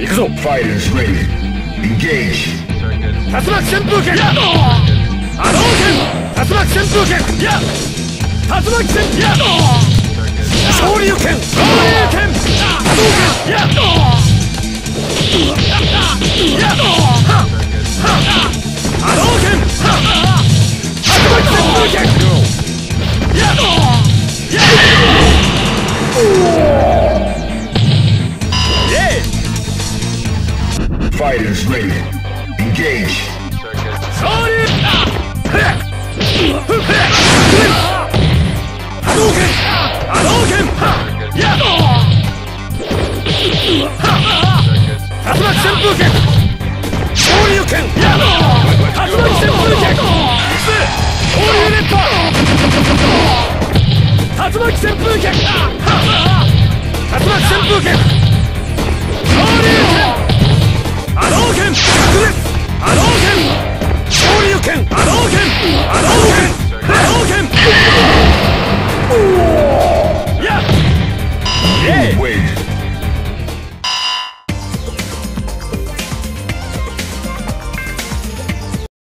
行くぞ Fighters ready. Engage. 竜巻旋風剣やアロー剣竜巻旋風剣や竜巻旋風や昇竜剣昇竜剣波動剣や Fighters ready. Engage. That's my 旋風剣 Wait.